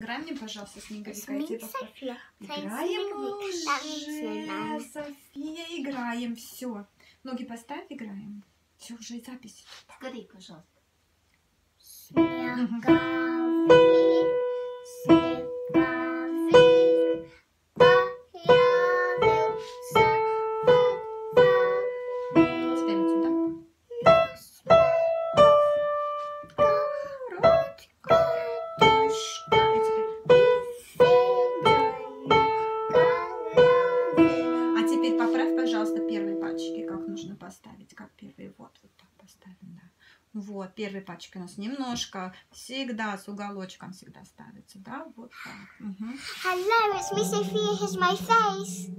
Играй мне, пожалуйста, снеговика. я. Playing Играем уже. София, играем, все. Ноги поставь, играем. Все, уже запись. Скорей, пожалуйста. Sneakovik. Поставить. Как первые. Вот, вот так поставим, да. Вот, первые пальчики у нас немножко, всегда с уголочком всегда ставится, да, вот так. Мгм. Hello, it's me Sophia. Here's my face.